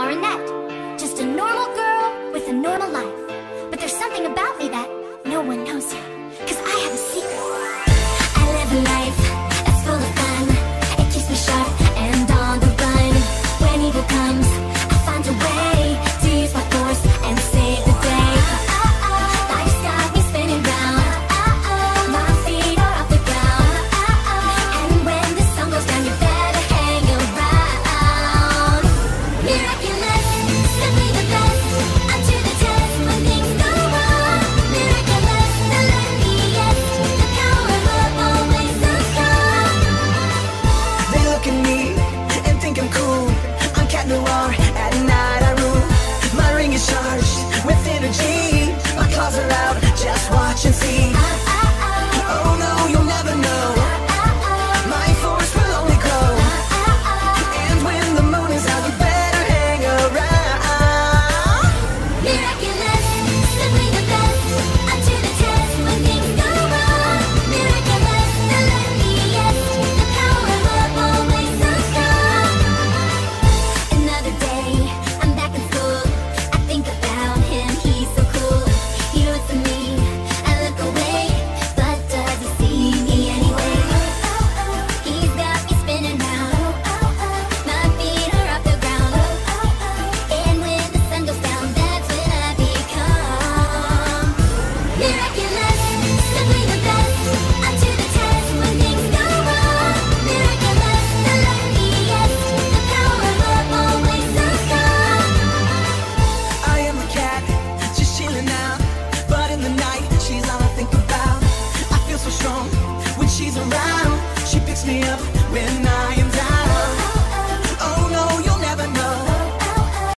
Marinette, just a normal girl with a normal life.